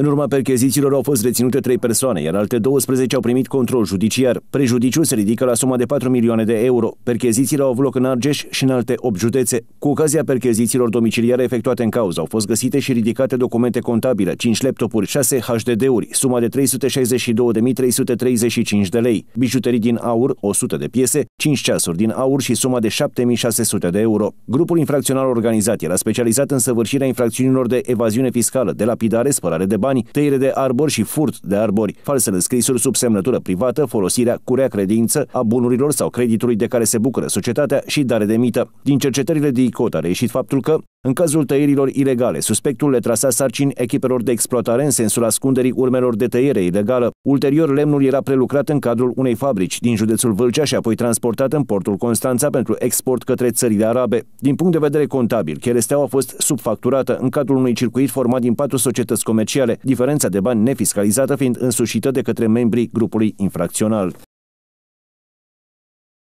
În urma perchezițiilor au fost reținute trei persoane, iar alte 12 au primit control judiciar. Prejudiciul se ridică la suma de 4 milioane de euro. Perchezițiile au avut loc în Argeș și în alte 8 județe. Cu ocazia perchezițiilor domiciliare efectuate în cauză, au fost găsite și ridicate documente contabile, 5 laptopuri, 6 HDD-uri, suma de 362.335 de lei, bijuterii din aur, 100 de piese, 5 ceasuri din aur și suma de 7.600 de euro. Grupul infracțional organizat era specializat în săvârșirea infracțiunilor de evaziune fiscală, de lapidare, spălare de bani, tăiere de arbori și furt de arbori, falsele înscrisuri sub semnătură privată, folosirea cu rea credință a bunurilor sau creditului de care se bucură societatea și dare de mită. Din cercetările de ICOT a reieșit faptul că în cazul tăierilor ilegale, suspectul le trasa sarcini echipelor de exploatare în sensul ascunderii urmelor de tăiere ilegală. Ulterior, lemnul era prelucrat în cadrul unei fabrici din județul Vâlcea și apoi transportat în portul Constanța pentru export către țările arabe. Din punct de vedere contabil, cheresteaua a fost subfacturată în cadrul unui circuit format din patru societăți comerciale, diferența de bani nefiscalizată fiind însușită de către membrii grupului infracțional.